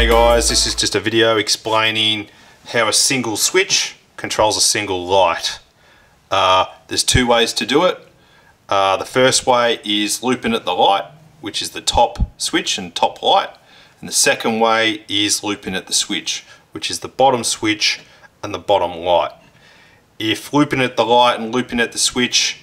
Hey guys, this is just a video explaining how a single switch controls a single light. Uh, there's two ways to do it. Uh, the first way is looping at the light, which is the top switch and top light. And the second way is looping at the switch, which is the bottom switch and the bottom light. If looping at the light and looping at the switch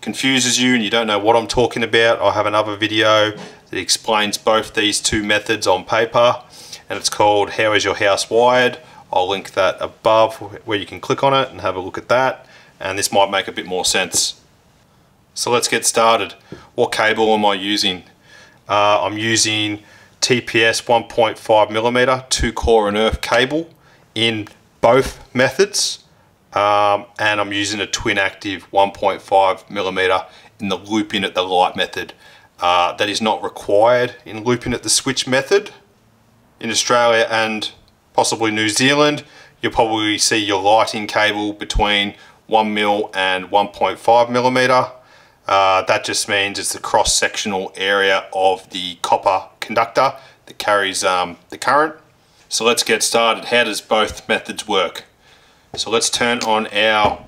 confuses you and you don't know what I'm talking about, I have another video that explains both these two methods on paper and it's called How is your house wired? I'll link that above where you can click on it and have a look at that and this might make a bit more sense. So let's get started. What cable am I using? Uh, I'm using TPS 1.5 millimeter two core and earth cable in both methods um, and I'm using a twin active 1.5 millimeter in the looping at the light method. Uh, that is not required in looping at the switch method. In Australia and possibly New Zealand, you'll probably see your lighting cable between 1 mil and 1.5 millimeter. Uh, that just means it's the cross-sectional area of the copper conductor that carries um, the current. So let's get started. How does both methods work? So let's turn on our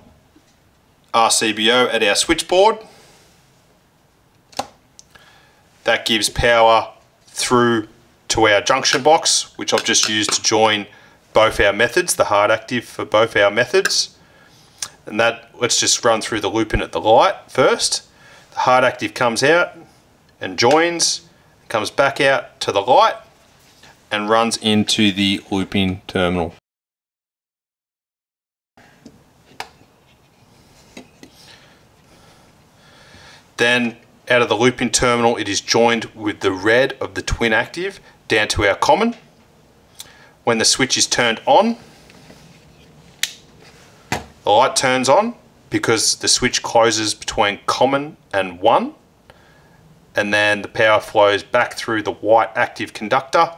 RCBO at our switchboard. That gives power through to our junction box, which I've just used to join both our methods, the hard active for both our methods. And that, let's just run through the looping at the light first. The hard active comes out and joins, comes back out to the light and runs into the looping terminal. Then out of the looping terminal, it is joined with the red of the twin active down to our common. When the switch is turned on, the light turns on because the switch closes between common and 1 and then the power flows back through the white active conductor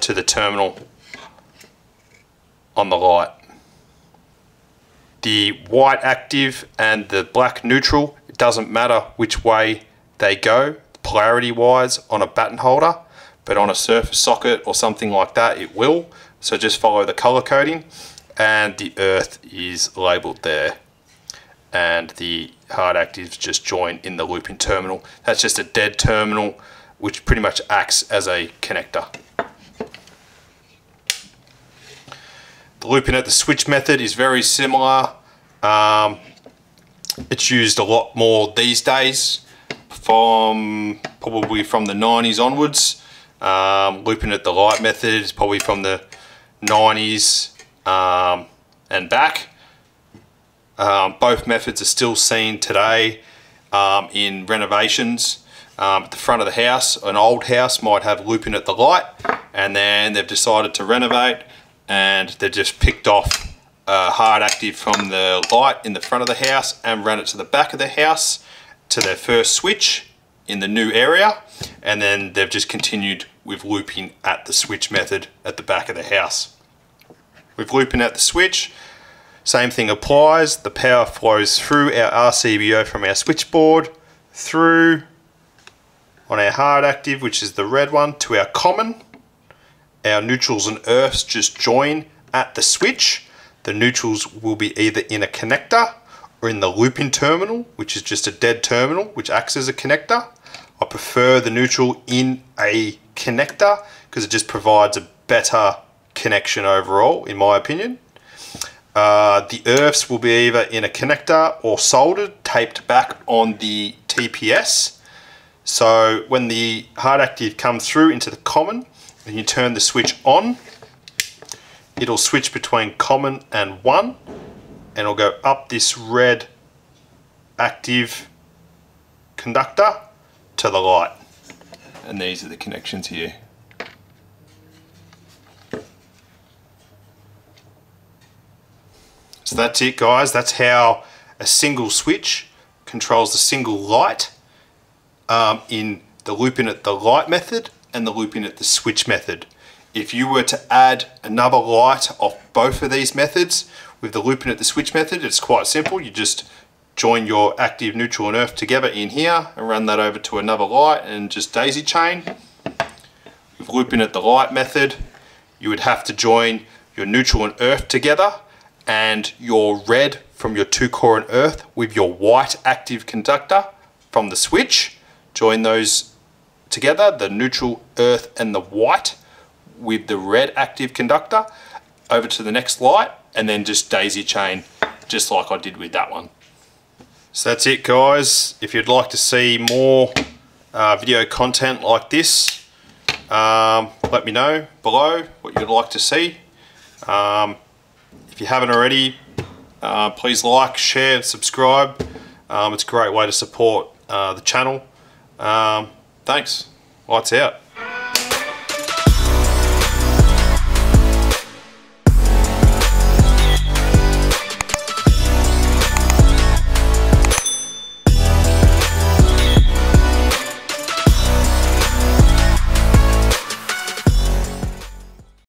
to the terminal on the light. The white active and the black neutral, it doesn't matter which way they go polarity wise on a batten holder but on a surface socket or something like that it will. So just follow the color coding and the earth is labeled there. And the hard actives just join in the looping terminal. That's just a dead terminal which pretty much acts as a connector. The looping at the switch method is very similar. Um, it's used a lot more these days from probably from the 90s onwards. Um, looping at the light method is probably from the 90s um, and back. Um, both methods are still seen today um, in renovations. Um, at the front of the house, an old house might have looping at the light and then they've decided to renovate and they've just picked off a hard active from the light in the front of the house and ran it to the back of the house to their first switch in the new area and then they've just continued with looping at the switch method at the back of the house. With looping at the switch, same thing applies. The power flows through our RCBO from our switchboard through on our hard active, which is the red one, to our common. Our neutrals and earths just join at the switch. The neutrals will be either in a connector or in the looping terminal, which is just a dead terminal, which acts as a connector. I prefer the neutral in a connector because it just provides a better connection overall, in my opinion. Uh, the earths will be either in a connector or soldered, taped back on the TPS. So when the hard active comes through into the common and you turn the switch on, it'll switch between common and one and it'll go up this red active conductor to the light. And these are the connections here. So that's it guys, that's how a single switch controls the single light um, in the looping at the light method and the looping at the switch method. If you were to add another light off both of these methods, with the looping at the switch method, it's quite simple. You just join your active, neutral and earth together in here and run that over to another light and just daisy chain. With looping at the light method, you would have to join your neutral and earth together and your red from your two core and earth with your white active conductor from the switch. Join those together, the neutral earth and the white with the red active conductor over to the next light and then just daisy chain just like I did with that one. So that's it guys. If you'd like to see more uh, video content like this, um, let me know below what you'd like to see. Um, if you haven't already, uh, please like, share, and subscribe. Um, it's a great way to support uh, the channel. Um, thanks. Lights out.